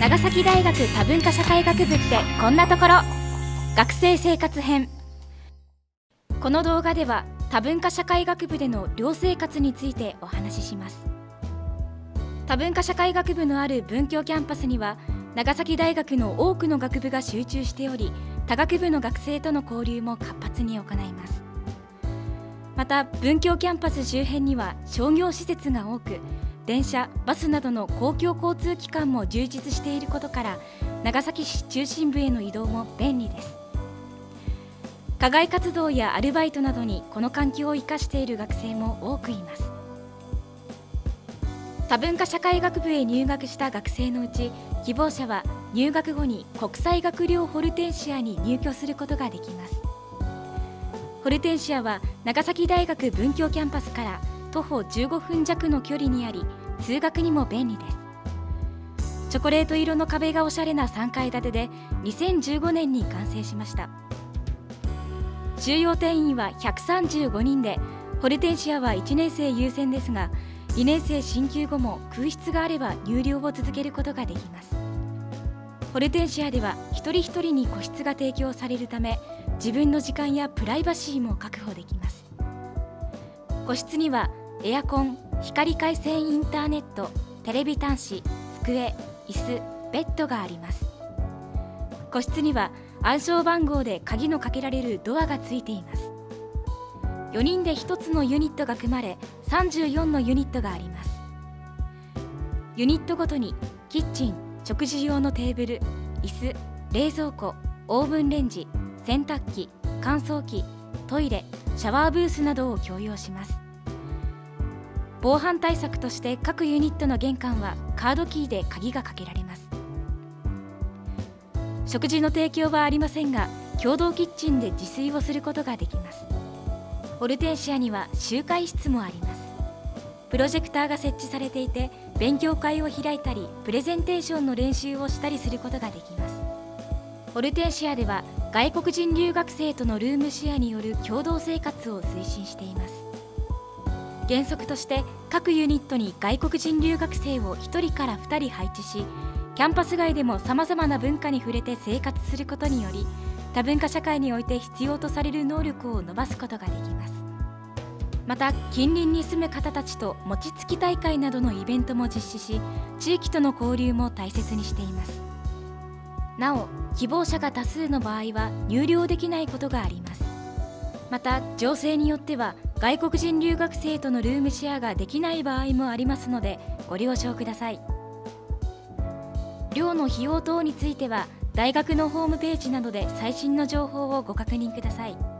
長崎大学多文化社会学部ってこんなところ。学生生活編。この動画では多文化社会学部での寮生活についてお話しします。多文化社会学部のある文教キャンパスには長崎大学の多くの学部が集中しており他学部の学生との交流も活発に行います。また文教キャンパス周辺には商業施設が多く電車バスなどの公共交通機関も充実していることから長崎市中心部への移動も便利です。課外活動やアルバイトなどにこの環境を生かしている学生も多くいます。多文化社会学部へ入学した学生のうち希望者は入学後に国際学寮ホルテンシアに入居することができます。ホルテンシアは長崎大学文教キャンパスから徒歩15分弱の距離にあり通学にも便利です。チョコレート色の壁がおしゃれな3階建てで2015年に完成しました。収容定員は135人でホルテンシアは1年生優先ですが2年生進級後も空室があれば入寮を続けることができます。ホルテンシアでは一人一人に個室が提供されるため自分の時間やプライバシーも確保できます。個室にはエアコン光回線インターネットテレビ端子机椅子ベッドがあります。個室には暗証番号で鍵のかけられるドアがついています。4人で1つのユニットが組まれ34のユニットがあります。ユニットごとにキッチン食事用のテーブル椅子冷蔵庫オーブンレンジ洗濯機乾燥機トイレシャワーブースなどを共用します。防犯対策として各ユニットの玄関はカードキーで鍵がかけられます。食事の提供はありませんが共同キッチンで自炊をすることができます。ホルテンシアには集会室もあります。プロジェクターが設置されていて勉強会を開いたりプレゼンテーションの練習をしたりすることができます。ホルテンシアでは外国人留学生とのルームシェアによる共同生活を推進しています。原則として各ユニットに外国人留学生を1人から2人配置しキャンパス外でもさまざまな文化に触れて生活することにより多文化社会において必要とされる能力を伸ばすことができます。また近隣に住む方たちと餅つき大会などのイベントも実施し地域との交流も大切にしています。なお希望者が多数の場合は入寮できないことがあります。また情勢によっては外国人留学生とのルームシェアができない場合もありますのでご了承ください寮の費用等については大学のホームページなどで最新の情報をご確認ください。